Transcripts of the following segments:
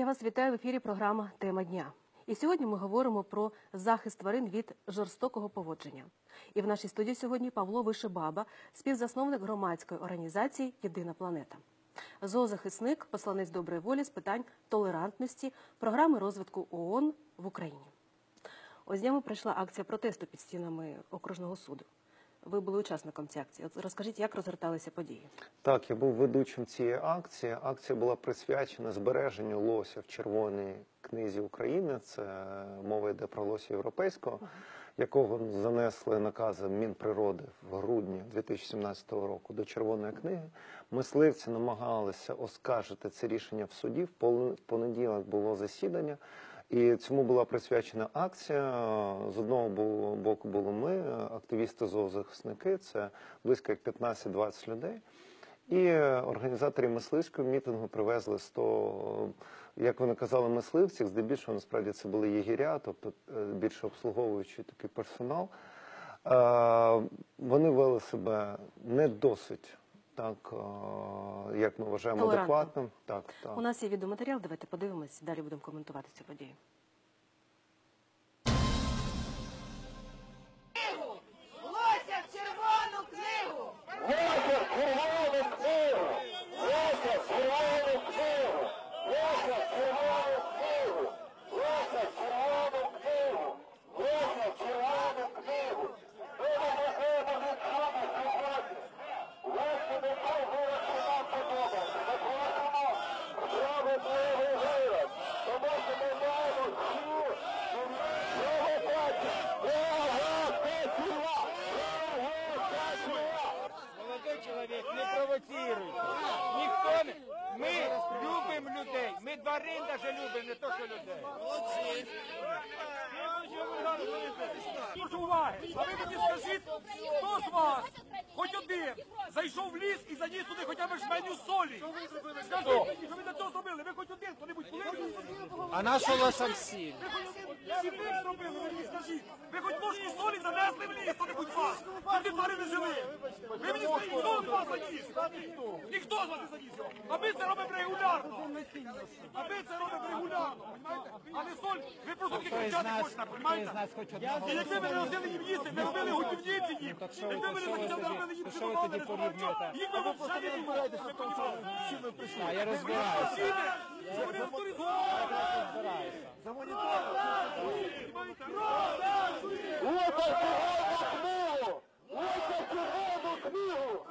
Я вас вітаю в ефірі. Програма Тема дня. І сьогодні ми говоримо про захист тварин від жорстокого поводження. І в нашій студії сьогодні Павло Вишибаба, співзасновник громадської організації Єдина планета, зоозахисник, посланець доброї волі з питань толерантності, програми розвитку ООН в Україні. Ось днями пройшла акція протесту під стінами окружного суду. Ви були учасником цієї акції. От розкажіть, як розгорталися події? Так, я був ведучим цієї акції. Акція була присвячена збереженню лося в червоній книзі України. Це мова йде про лося європейського, якого занесли накази Мінприроди в грудні 2017 року до червоної книги. Мисливці намагалися оскаржити це рішення в суді. В понеділок було засідання. І цьому була присвячена акція. З одного боку були ми, активісти зоозахисники, це близько як 15-20 людей. І організаторі мисливського мітингу привезли 100, як вони казали, мисливців. Здебільшого насправді це були єгеря, тобто е, більше обслуговуючий такий персонал. Е, Вони вели себе не досить так, е, як ми вважаємо, Толерантно. адекватним. Так, так. У нас є відеоматеріал, давайте подивимось, далі будемо коментувати цю подію. А лосам всі. Ви хоч всі ви зробили, ви мені скажіть. Ви хоч ложку солі занесли в ліс, хто-небудь з вас? Туди тварини жили. Ви мені скажіть, хто з вас заніс? Ніхто з вас не заніс його. А ми це робимо регулярно. А ми це робимо регулярно, розумієте? А не соль, ви просто тільки кричати хочете, розумієте? І якби ви не робили їм їсти, не робили годівниці їм, якби ви не захотіли, не робили їм не справляли, їх би взагалі не відбувається. А я розбираюся. Всі ви, що вони авторизовані. Лося червону книгу! Лося червону книгу!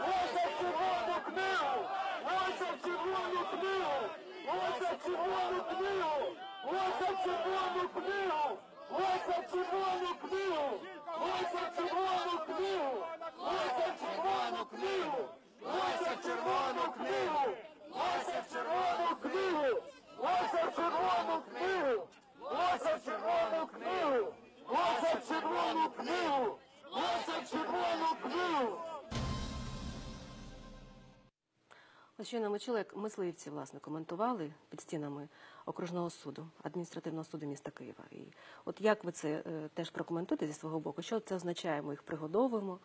Лося червону книгу! Лося червону книгу! Лося червону книгу! Лося червону книгу! Лося червону книгу! Лося червону книгу! Лося червону книгу! Лося червону книгу! Лося червону книгу! Лося червону книгу! Лося червону книгу! Лося червону книгу! Лося книгу! Червону книгу! Щойно ми чули, мисливці власне коментували під стінами окружного суду, адміністративного суду міста Києва. І от як ви це е, теж прокоментуєте зі свого боку? Що це означає? Ми їх пригодовуємо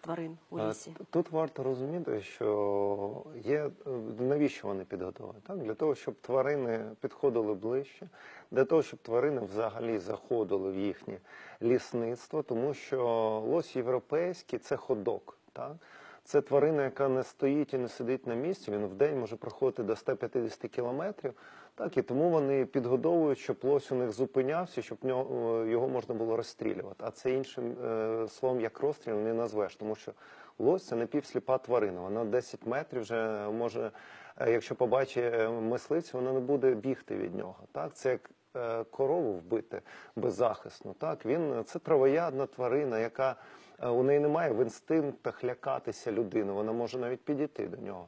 тварин у Е, лісі? Тут варто розуміти, що є е, навіщо вони підготовлені? Так для того, щоб тварини підходили ближче, для того, щоб тварини взагалі заходили в їхнє лісництво, тому що лось європейський це ходок. Так це тварина, яка не стоїть і не сидить на місці. Він в день може проходити до 150 кілометрів. Так і тому вони підгодовують, щоб лось у них зупинявся, щоб нього- його можна було розстрілювати. А це іншим е, словом, як розстріл, не назвеш, тому що лось це напівсліпа тварина. Вона 10 метрів вже може, е, якщо побачить е, мисливця, вона не буде бігти від нього. Так, це як е, корову вбити беззахисно. Так, він це травоядна тварина, яка е, у неї немає в інстинктах лякатися людини. Вона може навіть підійти до нього.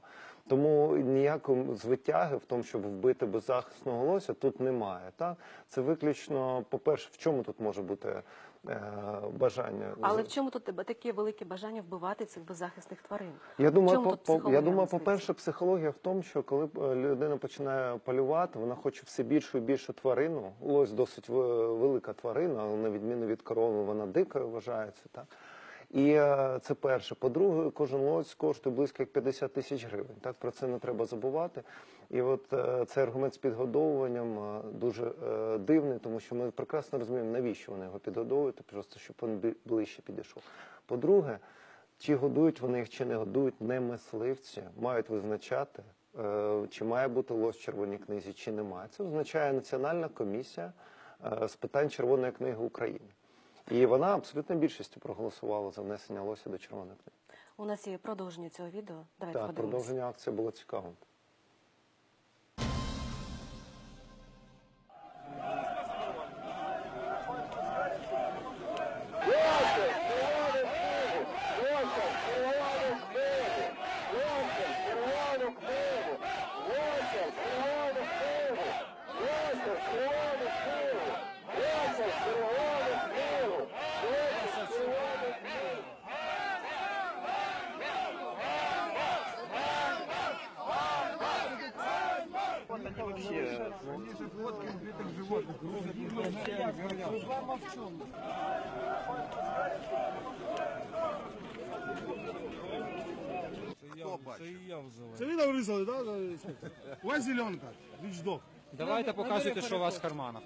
Тому ніякої звитяги в тому, щоб вбити беззахисного лося, тут немає. Так? Це виключно, по-перше, в чому тут може бути е, бажання? Але в чому тут тебе таке велике бажання вбивати цих беззахисних тварин? Я думаю, по, по, я думаю, по-перше, психологія в тому, що коли е, людина починає полювати, вона хоче все більшу і більшу тварину. Лось досить велика тварина, але на відміну від корови, вона дикою вважається. Так? І е, це перше. По-друге, кожен лось коштує близько як 50 тисяч гривень. Так про це не треба забувати. І от е, цей аргумент з підгодовуванням е, дуже дивний, тому що ми прекрасно розуміємо, навіщо вони його підгодовують, просто щоб він ближче підійшов. По-друге, чи годують вони їх, чи не годують, не мисливці мають визначати, чи має бути лось в червоній книзі, чи немає. Це визначає Національна комісія з питань Червоної книги України. І вона абсолютно більшістю проголосувала за внесення лося до червоної книги. У нас є продовження цього відео. Давайте Так, подивимось. продовження акції було цікавим. Це і я взиваю. Це ви там вирізали, так? Ось зеленка, вічдок. Давайте показуйте, що у вас в карманах.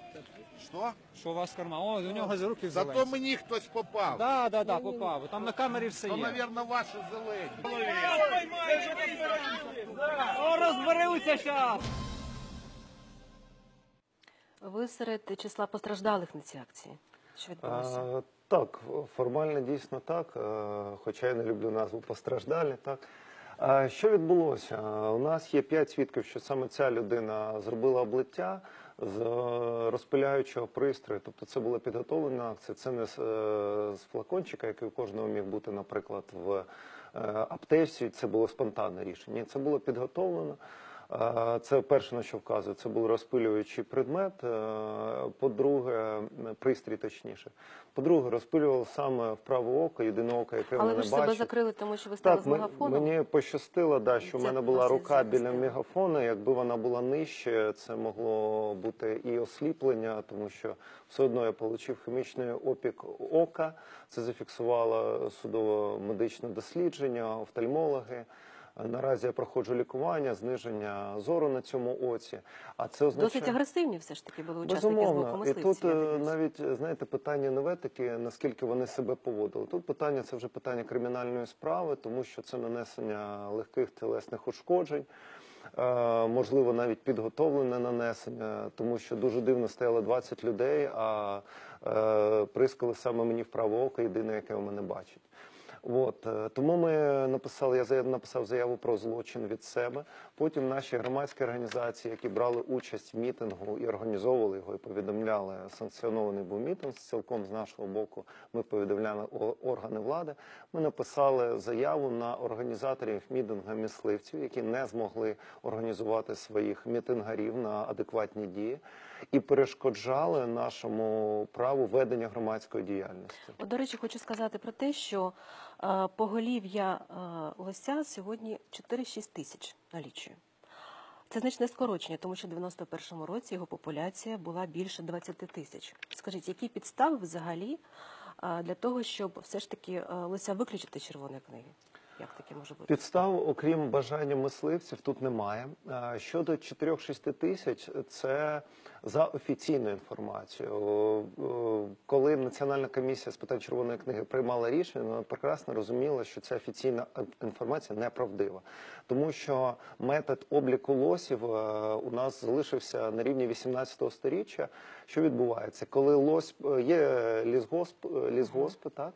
Що? Що у вас в карманах? О, у нього з руки Зато мені хтось попав. Да, да, да, попав. Там на камері все То, є. мабуть, ваші зелені. О, розберуться зараз! Ви серед числа постраждалих на цій акції. Що відбулося? А, так, формально дійсно так, е, хоча я не люблю назву постраждалі. Так. Що відбулося? У нас є п'ять свідків, що саме ця людина зробила облиття з е, розпиляючого пристрою. Тобто це була підготовлена акція. Це не з, е, флакончика, який у кожного міг бути, наприклад, в е, аптеці. Це було спонтанне рішення. Це було підготовлено. Це перше, на що вказує. Це був розпилюючий предмет. Е, По-друге, пристрій точніше. По-друге, розпилював саме в праве око, єдине око, яке Але ви ж себе бачить. закрили, тому що ви стали Так, з мегафоном. мені пощастило, да, що в мене була рука біля мегафона. Якби вона була нижче, це могло бути і осліплення, тому що все одно я отримав хімічний опік ока. Це зафіксувало судово-медичне дослідження, офтальмологи. Наразі я проходжу лікування, зниження зору на цьому оці. А це означає... Досить агресивні все ж таки були учасники з боку Безумовно, і тут е, навіть знаєте питання не етики, наскільки вони себе поводили. Тут питання це вже питання кримінальної справи, тому що це нанесення легких тілесних ушкоджень. е, Можливо, навіть підготовлене нанесення, тому що дуже дивно стояло 20 людей, а е, прискали саме мені в праве око, єдине, яке у мене бачить. От е, тому ми написали. Я написав заяву про злочин від себе. Потім наші громадські організації, які брали участь в мітингу і організовували його, і повідомляли санкціонований був мітинг. Цілком з нашого боку ми повідомляли органи влади. Ми написали заяву на організаторів мітингу мисливців, які не змогли організувати своїх мітингарів на адекватні дії, і перешкоджали нашому праву ведення громадської діяльності. До речі, хочу сказати про те, що поголів'я е, лося сьогодні 4-6 тисяч налічує. Це значне скорочення, тому що в 91-му році його популяція була більше 20 тисяч. Скажіть, які підстави взагалі е, для того, щоб все ж таки е, лося виключити з червоної книги? Як таке може бути? Підстав, окрім бажання мисливців, тут немає. А Щодо 4-6 тисяч, це за офіційною інформацією. О, Коли Національна комісія з питань червоної книги приймала рішення, вона прекрасно розуміла, що ця офіційна інформація неправдива, тому що метод обліку лосів е, у нас залишився на рівні 18 сторіччя. Що відбувається, коли лось е, є лісгосп, е, лісгоспи, так.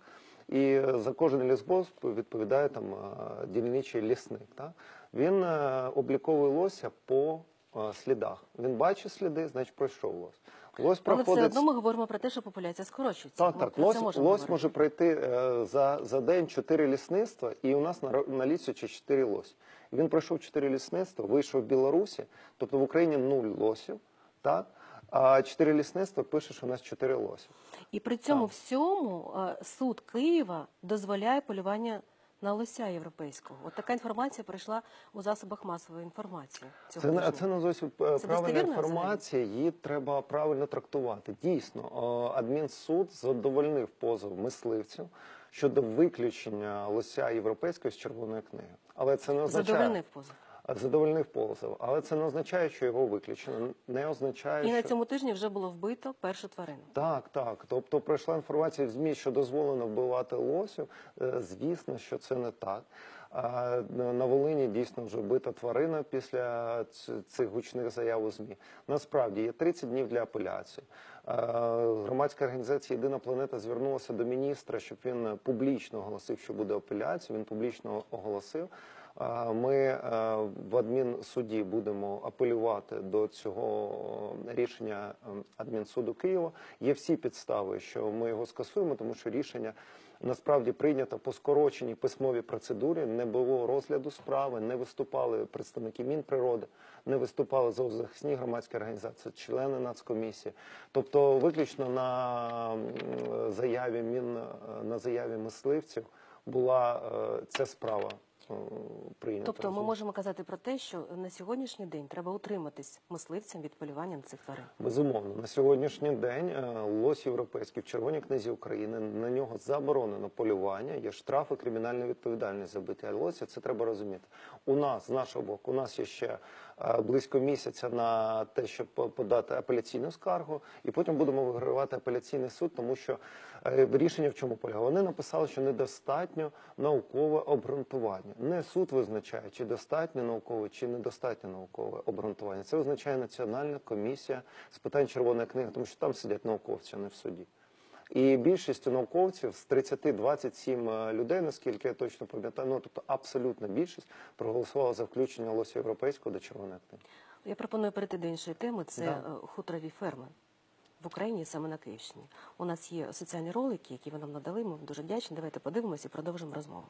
І за кожен лісгосп відповідає там е, дільничий лісник. Так? Він е, обліковує лося по е, слідах. Він бачить сліди, значить пройшов лось. Лось Але все проходить одно ми говоримо про те, що популяція скорочується. так, Ми так. Лось, лось говорити. може пройти за, за день чотири лісництва, і у нас на, ро- налічується чотири лосі. І він пройшов чотири лісництва, вийшов в Білорусі, тобто в Україні нуль лосів, так? А чотири лісництва пише, що у нас чотири лосі. І при цьому всьому е, суд Києва дозволяє полювання на лося європейського. От така інформація прийшла у засобах масової інформації. Цього Це не це не зовсім е, Це правильна інформація. Її треба правильно трактувати. Дійсно, е, адмінсуд задовольнив позов мисливців щодо виключення лося європейського з червоної книги. Але це не означає Задовольнив позов. Задовольнив позов. Але це не означає, що його виключено. Не означає, І на що... цьому тижні вже було вбито першу тварину. Так, так. Тобто пройшла інформація в ЗМІ, що дозволено вбивати лосів. Е, Звісно, що це не так. А на на Волині дійсно вже вбита тварина після цих гучних заяв у ЗМІ. Насправді є 30 днів для апеляції. Е, Громадська організація Єдина планета звернулася до міністра, щоб він публічно оголосив, що буде апеляція. Він публічно оголосив. Е, Ми е, в адмінсуді будемо апелювати до цього рішення е, адмінсуду Києва. Є всі підстави, що ми його скасуємо, тому що рішення насправді прийнято по скороченій письмовій процедурі. Не було розгляду справи, не виступали представники Мінприроди, не виступали зоозахисні громадські організації, члени нацкомісії. Тобто, виключно на заяві мін на заяві мисливців була е, ця справа е, прийнята. Тобто ми можемо казати про те, що на сьогоднішній день треба утриматись мисливцям від полювання на цих тварин. Безумовно, на сьогоднішній день е, лось європейський в Червоній книзі України на нього заборонено полювання. Є штрафи, кримінальна відповідальність за биття лося. Це треба розуміти. У нас з нашого боку, у нас є ще близько місяця на те, щоб подати апеляційну скаргу, і потім будемо вигравати апеляційний суд, тому що е, рішення в чому полягає? Вони написали, що недостатньо наукове обґрунтування. Не суд визначає, чи достатньо наукове, чи недостатньо наукове обґрунтування. Це визначає Національна комісія з питань червоної книги, тому що там сидять науковці, а не в суді. І більшість науковців з 30-27 е, людей, наскільки я точно пам'ятаю, ну тобто абсолютна більшість проголосувала за включення лося європейського до червоної книги. Я пропоную перейти до іншої теми. Це Да. е, хутрові ферми в Україні, саме на Київщині. У нас є соціальні ролики, які ви нам надали. Ми дуже вдячні. Давайте подивимося і продовжимо розмову.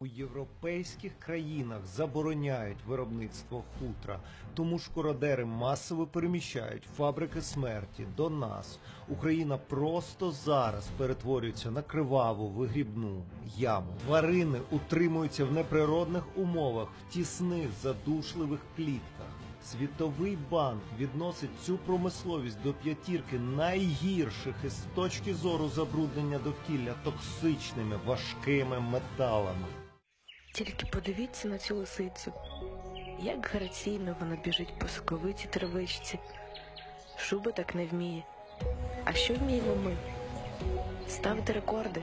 У європейських країнах забороняють виробництво хутра, тому шкуродери масово переміщають фабрики смерті до нас. Україна просто зараз перетворюється на криваву вигрібну яму. Тварини утримуються в неприродних умовах, в тісних задушливих клітках. Світовий банк відносить цю промисловість до п'ятірки найгірших із точки зору забруднення довкілля токсичними важкими металами. Тільки подивіться на цю лисицю. Як граційно вона біжить по соковитій травичці. Шуба так не вміє. А що вміємо ми? Ставити рекорди.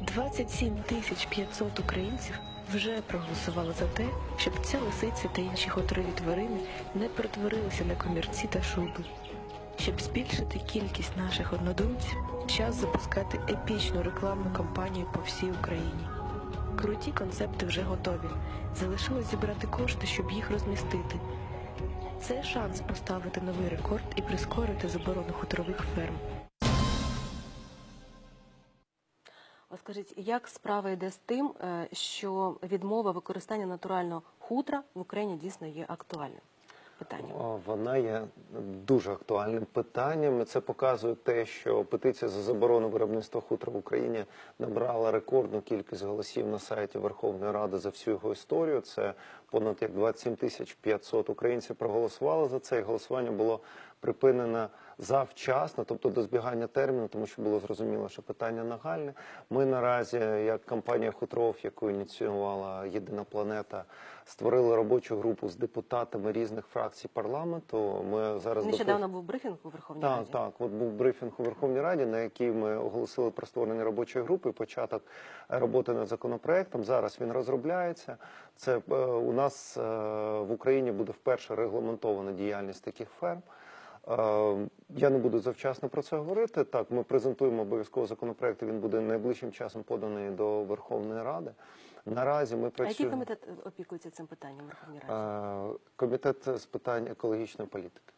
27 тисяч 500 українців вже проголосували за те, щоб ця лисиця та інші хотрові тварини не перетворилися на комірці та шуби. Щоб збільшити кількість наших однодумців, час запускати епічну рекламну кампанію по всій Україні. Круті концепти вже готові. Залишилось зібрати кошти, щоб їх розмістити. Це шанс поставити новий рекорд і прискорити заборону хуторових ферм. А скажіть, як справа йде з тим, е, що відмова використання натурального хутра в Україні дійсно є актуальним питанням? Вона є дуже актуальним питанням. Це показує те, що петиція за заборону виробництва хутра в Україні набрала рекордну кількість голосів на сайті Верховної Ради за всю його історію. Це понад як 27 тисяч 500 українців проголосували за це. І голосування було припинено завчасно, тобто до збігання терміну, тому що було зрозуміло, що питання нагальне. Ми наразі, як компанія Хутров, яку ініціювала Єдина планета, створили робочу групу з депутатами різних фракцій парламенту. Ми зараз Нещодавно був брифінг у Верховній так, Раді. так. От був брифінг у Верховній Раді, на який ми оголосили про створення робочої групи, початок роботи над законопроектом. Зараз він розробляється. Це е, у нас е, в Україні буде вперше регламентована діяльність таких ферм. Я не буду завчасно про це говорити. Так, ми презентуємо обов'язково законопроект. Він буде найближчим часом поданий до Верховної Ради. Наразі ми А який працюємо. комітет опікується цим питанням Верховної Ради? Комітет з питань екологічної політики.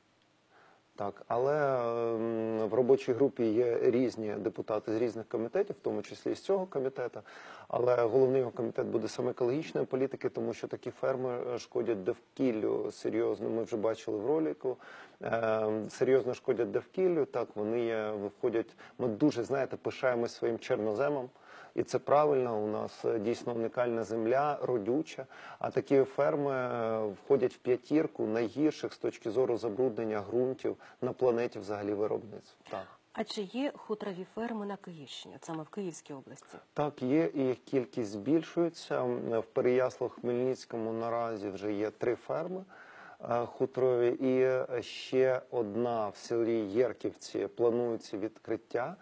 Так, але ем, в робочій групі є різні депутати з різних комітетів, в тому числі і з цього комітету. Але головний його комітет буде саме екологічної політики, тому що такі ферми е, шкодять довкіллю серйозно. Ми вже бачили в ролику. Ем, серйозно шкодять довкіллю. Так вони є, виходять. Ми дуже знаєте, пишаємось своїм чорноземом. І це правильно. У нас е, дійсно унікальна земля, родюча. А такі ферми е, входять в п'ятірку найгірших з точки зору забруднення ґрунтів на планеті взагалі виробництв. Так. А чи є хутрові ферми на Київщині, саме в Київській області? Так, є, і їх кількість збільшується. В Переяслав-Хмельницькому наразі вже є три ферми е, хутрові, і ще одна в селі Єрківці планується відкриття.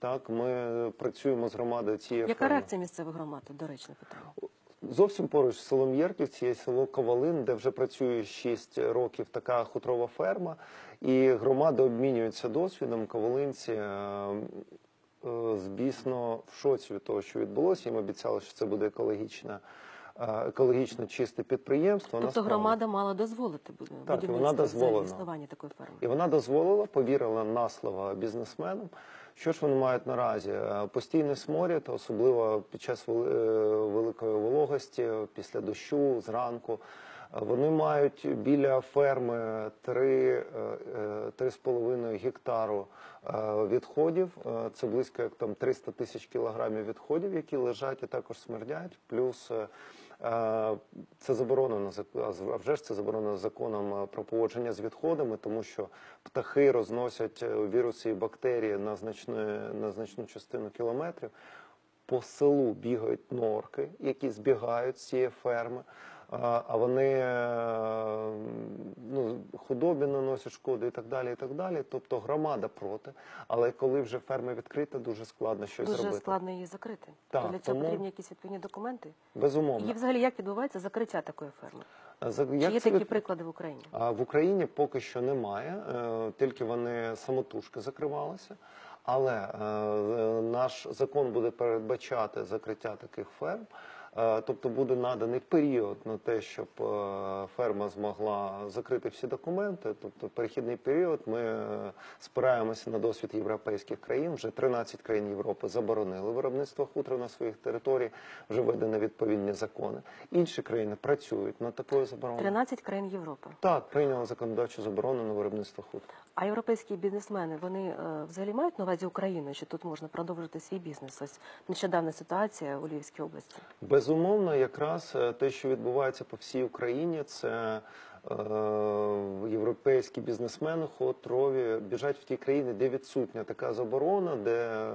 Так, ми працюємо з громадою цієї Яка ферми. реакція місцевих громад? Доречне питання. Зовсім поруч з селом Єрківці є село Ковалин, де вже працює 6 років така хутрова ферма, і громади обмінюються досвідом. Ковалинці е, е, звісно в шоці від того, що відбулося. Їм обіцяли, що це буде екологічна, е, екологічно чисте підприємство. Тобто Насправді- громада мала дозволити буд- вона будівництво дозволила. взагалі існування такої ферми. І вона дозволила, повірила на слово бізнесменам. Що ж вони мають наразі? Е, Постійний сморід, особливо під час е, великої вологості, після дощу, зранку. Е, Вони мають біля ферми 3, 3,5 гектару відходів. Це близько як там 300 тисяч кілограмів відходів, які лежать і також смердять. Плюс Це заборонено а вже ж це заборонено законом про поводження з відходами, тому що птахи розносять е, віруси і бактерії на значну, на значну частину кілометрів. По селу бігають норки, які збігають з цієї ферми, а вони е, худобі наносять шкоду і так далі. і так далі. Тобто громада проти. Але коли вже ферма відкрита, дуже складно щось Дуже зробити. складно її закрити. Так, для цього тому- потрібні якісь відповідні документи. Безумовно. І взагалі як відбувається закриття такої ферми? За- Чи є це такі приклади в Україні? А в Україні поки що немає, е, тільки вони самотужки закривалися. Але е, наш закон буде передбачати закриття таких ферм. Е, Тобто буде наданий період на те, щоб е, ферма змогла закрити всі документи. Тобто перехідний період. Ми е, спираємося на досвід європейських країн. Вже 13 країн Європи заборонили виробництво хутра на своїх територіях. Вже введені відповідні закони. Інші країни працюють над такою забороною. 13 країн Європи. Так, прийняли законодавчу заборону на виробництво хутра. А європейські бізнесмени вони е, взагалі мають на увазі Україну, що тут можна продовжити свій бізнес? Ось нещодавна ситуація у Львівській області. Безумовно, якраз е, те, що відбувається по всій Україні, це е, європейські бізнесмени хутрові біжать в ті країни, де відсутня така заборона, де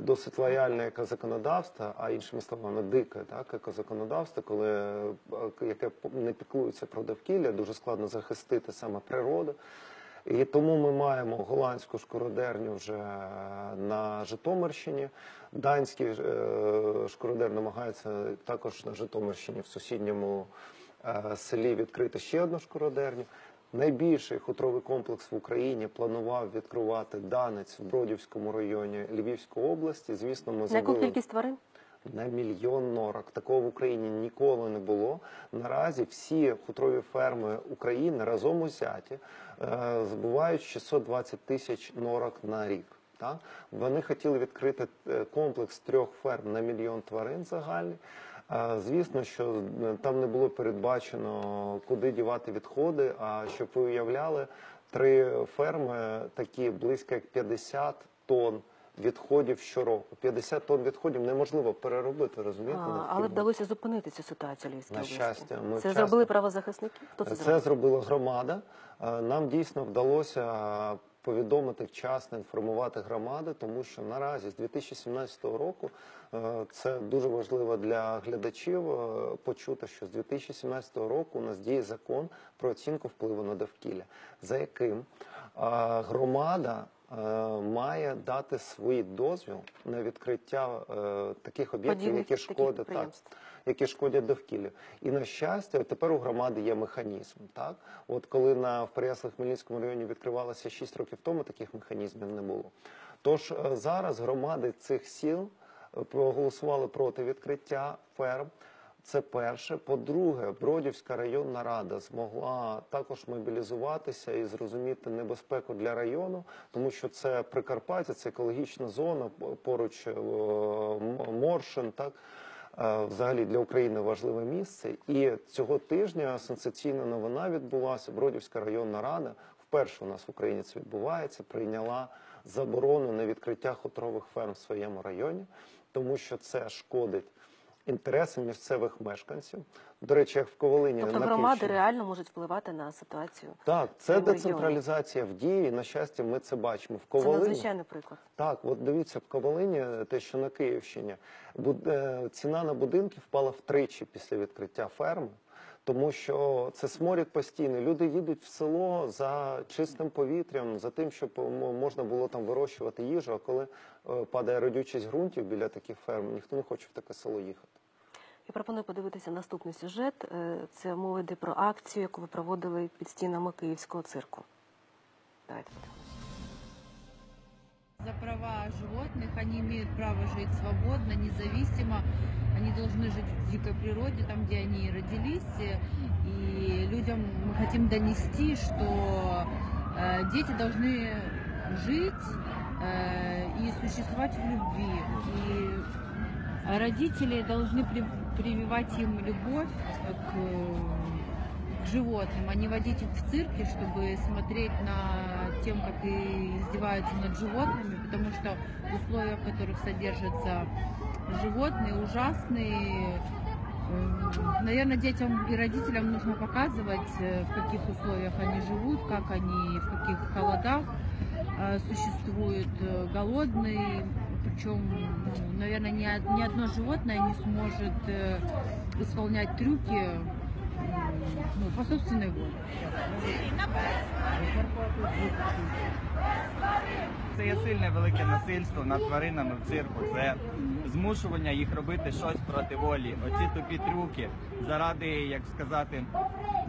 досить лояльне екозаконодавство, а іншими словами, дике так, екозаконодавство, коли яке не піклується про довкілля, дуже складно захистити саме природу. І тому ми маємо голландську шкуродерню вже на Житомирщині. Данський е, шкуродер намагається також на Житомирщині в сусідньому е, селі відкрити ще одну шкуродерню. Найбільший хутровий комплекс в Україні планував відкривати Данець в Бродівському районі Львівської області. Звісно, ми На яку забили кількість тварин? на мільйон норок. Такого в Україні ніколи не було. Наразі всі хутрові ферми України разом узяті збувають 620 тисяч норок на рік. Так? Вони хотіли відкрити е, комплекс трьох ферм на мільйон тварин загальний. Е, Звісно, що е, там не було передбачено, куди дівати відходи. А щоб ви уявляли, три ферми такі близько як 50 тонн відходів щороку. 50 тонн відходів неможливо переробити, розумієте? А, але вдалося зупинити цю ситуацію Львівській На області. щастя, ми це вчасно- зробили правозахисники? Хто це, Це зробив? зробила громада. Нам дійсно вдалося повідомити вчасно, інформувати громади, тому що наразі з 2017 року е, це дуже важливо для глядачів е, почути, що з 2017 року у нас діє закон про оцінку впливу на довкілля, за яким громада має дати свій дозвіл на відкриття е, таких об'єктів, які шкодять так, які шкодять довкіллю. І на щастя, тепер у громади є механізм. Так, от коли на в Переяслав-Хмельницькому районі відкривалося 6 років тому, таких механізмів не було. Тож е, зараз громади цих сіл е, проголосували проти відкриття ферм. Це перше. По-друге, Бродівська районна рада змогла також мобілізуватися і зрозуміти небезпеку для району, тому що це Прикарпаття, це екологічна зона поруч е, Моршин, так е, взагалі для України важливе місце. І цього тижня сенсаційна новина відбулася. Бродівська районна рада вперше у нас в Україні це відбувається. Прийняла заборону на відкриття хутрових ферм в своєму районі, тому що це шкодить інтереси місцевих мешканців. До речі, як в Ковалині Тобто на громади Київщині. реально можуть впливати на ситуацію. Так, це децентралізація в дії. і, На щастя, ми це бачимо в Це Ковалині. надзвичайний приклад. Так, от дивіться, в Ковалині, те, що на Київщині, е, ціна на будинки впала втричі після відкриття ферми, тому що це сморід постійний. Люди їдуть в село за чистим повітрям, за тим, щоб можна було там вирощувати їжу. А коли е, падає родючість ґрунтів біля таких ферм, ніхто не хоче в таке село їхати. Я пропоную подивитися наступний сюжет. Е, Це мова йде про акцію, яку ви проводили під стінами київського цирку. Давайте подивимося. за права животных, они имеют право жить свободно, независимо, они должны жить в дикой природе, там, где они родились, и людям мы хотим донести, что э, дети должны жить э, и существовать в любви, и родители должны при- прививать им любовь к к животным, а не водить их в цирке, чтобы смотреть на тем, как и издеваются над животными, потому что условия, в которых содержатся животные, ужасные. Наверное, детям и родителям нужно показывать, э, в каких условиях они живут, как они, в каких холодах э, существуют э, голодные. Причем, ну, наверное, ни, ни одно животное не сможет э, исполнять трюки м, ну, по собственной воле. Це є сильне велике насильство над тваринами в цирку. Це змушування їх робити щось проти волі. Оці тупі трюки заради, як сказати,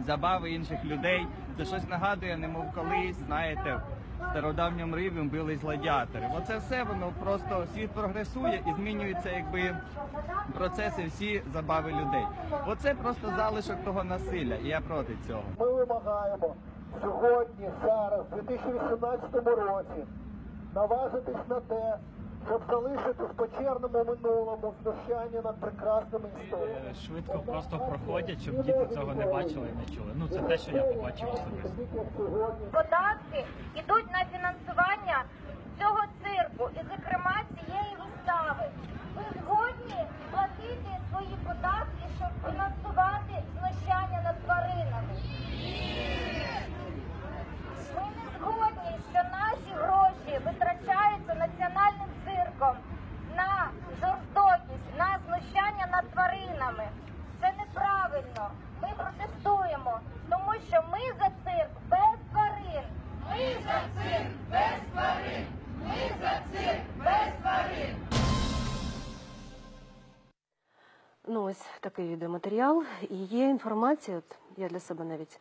забави інших людей. Це щось нагадує, немов колись, знаєте, в стародавньому Римі бились гладіатори. Оце все воно просто світ прогресує і змінюються, якби процеси всі забави людей. Оце просто залишок того насилля, і я проти цього. Ми вимагаємо сьогодні, зараз, в 2018 році, наважитись на те, щоб залишити в печерному минулому знущання над прекрасними історіями. Е, швидко просто проходять, щоб діти цього не бачили і не чули. Ну це те, що я побачив особисто. Податки йдуть на фінансування цього цирку і, зокрема, цієї вистави. Ви згодні платити свої податки, щоб фінансувати знущання над тваринами? Ми не згодні, що наші гроші витрачаються національним цирком на жорстокість, на знущання над тваринами. Це неправильно. Ми протестуємо, тому що ми за цирк без тварин. Ми за цирк без тварин. Ми за цирк без тварин. Ну, ось такий відеоматеріал. І є інформація, от я для себе навіть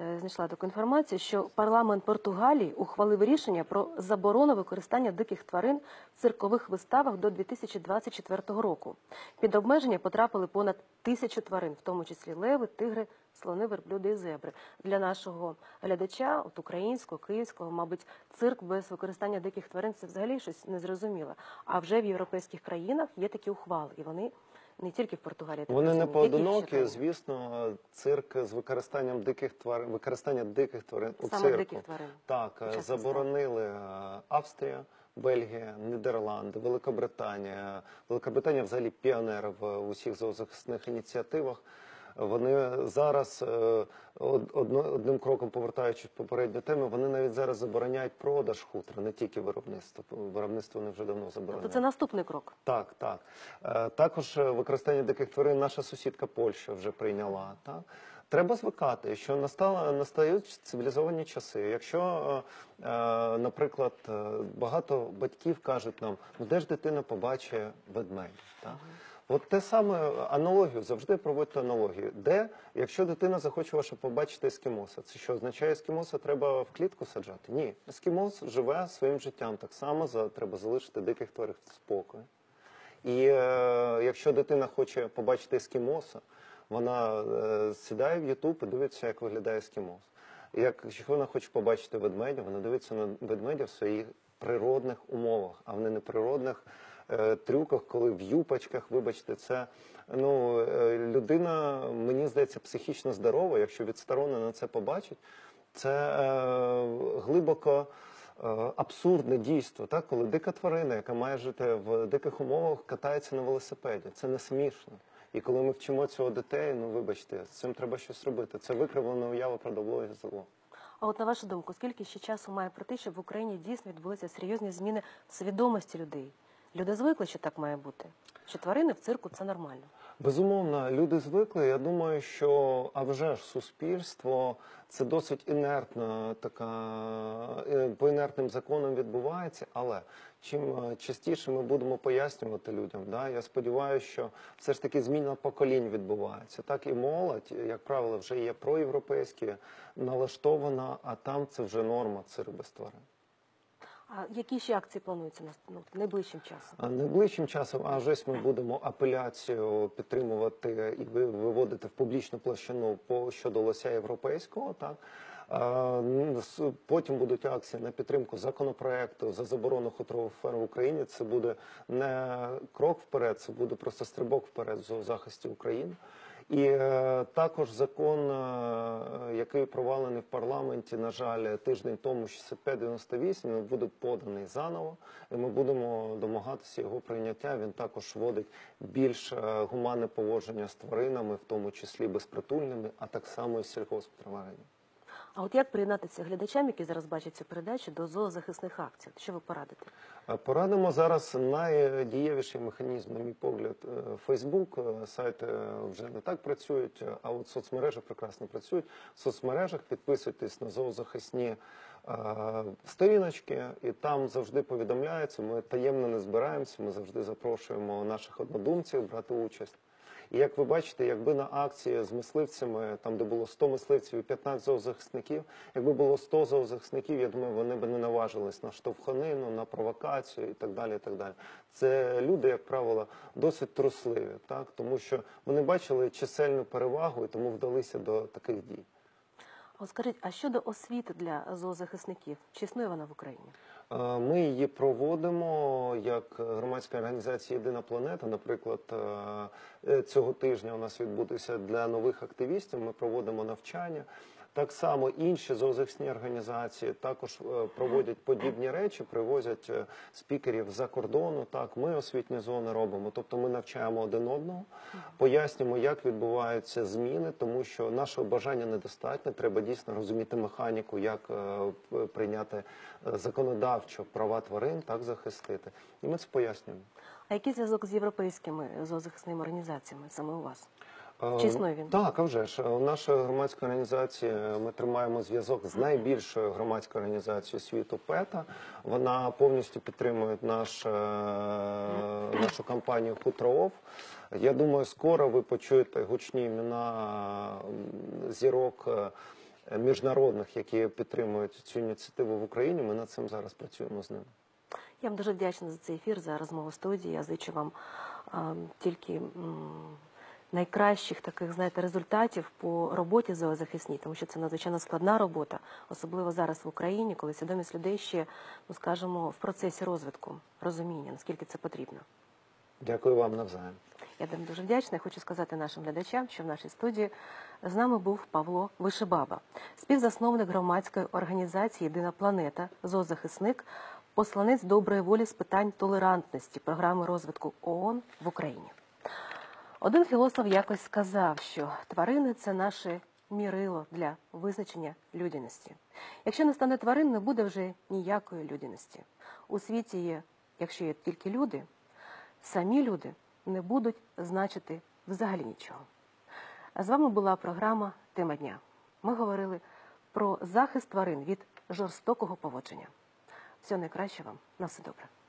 е, знайшла таку інформацію, що парламент Португалії ухвалив рішення про заборону використання диких тварин в циркових виставах до 2024 року. Під обмеження потрапили понад тисячу тварин, в тому числі леви, тигри, слони, верблюди і зебри. Для нашого глядача, от українського, київського, мабуть, цирк без використання диких тварин це взагалі щось незрозуміле. А вже в європейських країнах є такі ухвали, і вони не тільки в Португалії. так Вони не поодинокі, звісно, цирк з використанням диких тварин, використання диких тварин у Саме цирку. диких тварин. Так, заборонили Австрія, Бельгія, Нідерланди, Великобританія. Великобританія взагалі піонер в усіх зоозахисних ініціативах. Вони зараз е, одним кроком повертаючись попередню тему, вони навіть зараз забороняють продаж хутра, не тільки виробництво. Виробництво вони вже давно забороняють. Тобто це наступний крок. Так, так. Е, Також е, використання диких тварин наша сусідка Польща вже прийняла. Так? Треба звикати, що настала настають цивілізовані часи. Якщо, наприклад, багато батьків кажуть нам, ну де ж дитина побачить ведмедя? Так? От те саме аналогію, завжди проводьте аналогію. Де, якщо дитина захоче ваша побачити ескімоса, це що означає ескімоса треба в клітку саджати? Ні. Ескімос живе своїм життям. Так само за, треба залишити диких тварин в спокої. І е, якщо дитина хоче побачити ескімоса, вона е, сідає в Ютуб і дивиться, як виглядає ескімос. Як, вона хоче побачити ведмедя, вона дивиться на ведмедя в своїх природних умовах, а в неприродних е, трюках, коли в юпочках, вибачте, це ну, е, людина, мені здається, психічно здорова, якщо відсторонена це побачить, це е, глибоко е, абсурдне дійство, так? коли дика тварина, яка має жити в диких умовах, катається на велосипеді. Це не смішно. І коли ми вчимо цього дітей, ну вибачте, з цим треба щось робити. Це викривлена уява про добро і зло. А от на вашу думку, скільки ще часу має пройти, щоб в Україні дійсно відбулися серйозні зміни в свідомості людей? Люди звикли, що так має бути. Що тварини в цирку це нормально. Безумовно, люди звикли. Я думаю, що а вже ж суспільство це досить інертна така е, по інертним законам відбувається. Але чим е, частіше ми будемо пояснювати людям, да, я сподіваюся, що все ж таки зміна поколінь відбувається. Так і молодь, як правило, вже є проєвропейські, налаштована, а там це вже норма цирк без тварин. А які ще акції плануються на ну, найближчим часом? А Найближчим часом, а вже ми будемо апеляцію підтримувати і виводити в публічну площину по щодо лося європейського. Так потім будуть акції на підтримку законопроекту за заборону хутрових ферм в Україні. Це буде не крок вперед, це буде просто стрибок вперед в зоозахисті України. І е, також закон, е, який провалений в парламенті, на жаль, тиждень тому 65-98, він буде поданий заново, і ми будемо домагатися його прийняття. Він також вводить більш е, гуманне поводження з тваринами, в тому числі безпритульними, а так само і сільгосптоварами. А от як приєднатися глядачам, які зараз бачать цю передачу, до зоозахисних акцій? Що ви порадите? Е, Порадимо зараз найдієвіший механізм, на мій погляд, Фейсбук. Е, Сайти е, вже не так працюють, а от соцмережі прекрасно працюють. В соцмережах підписуйтесь на зоозахисні сторіночки, і там завжди повідомляється. Ми таємно не збираємося. Ми завжди запрошуємо наших однодумців брати участь. І як ви бачите, якби на акції з мисливцями, там де було 100 мисливців і 15 зоозахисників, якби було 100 зоозахисників, я думаю, вони б не наважились на штовханину, на провокацію і так далі. І так далі. Це люди, як правило, досить трусливі, так тому що вони бачили чисельну перевагу і тому вдалися до таких дій. От скажіть, а щодо освіти для зоозахисників, чи існує вона в Україні? Ми її проводимо як громадська організація Єдина планета. Наприклад, е, цього тижня у нас відбудеться для нових активістів. Ми проводимо навчання. Так само інші зоозахисні організації також е, проводять подібні речі, привозять е, спікерів за кордону. Так, ми освітні зони робимо. Тобто ми навчаємо один одного, пояснюємо, як відбуваються зміни, тому що нашого бажання недостатньо. Треба дійсно розуміти механіку, як е, прийняти законодавчо права тварин, так захистити. І ми це пояснюємо. А який зв'язок з європейськими зоозахисними організаціями саме у вас? Е, він? Так, а вже ж. У нашої громадської організації ми тримаємо зв'язок з найбільшою громадською організацією світу ПЕТА. Вона повністю підтримує наш, е, нашу кампанію Хутрооф. Я думаю, скоро ви почуєте гучні імена зірок е, міжнародних, які підтримують цю ініціативу в Україні. Ми над цим зараз працюємо з ними. Я вам дуже вдячна за цей ефір, за розмову студії. Я зичу вам а, тільки м, найкращих таких, знаєте, результатів по роботі зоозахисній, тому що це надзвичайно складна робота, особливо зараз в Україні, коли свідомість людей ще, ну скажімо, в процесі розвитку, розуміння, наскільки це потрібно. Дякую вам навзаєм. Я вам дуже вдячна. Хочу сказати нашим глядачам, що в нашій студії з нами був Павло Вишибаба, співзасновник громадської організації Єдина планета, зоозахисник, посланець доброї волі з питань толерантності програми розвитку ООН в Україні. Один філософ якось сказав, що тварини це наше мірило для визначення людяності. Якщо не стане тварин, не буде вже ніякої людяності. У світі є, якщо є тільки люди, самі люди не будуть значити взагалі нічого. А з вами була програма Тема дня. Ми говорили про захист тварин від жорстокого поводження. Всього найкращого вам. На все добре.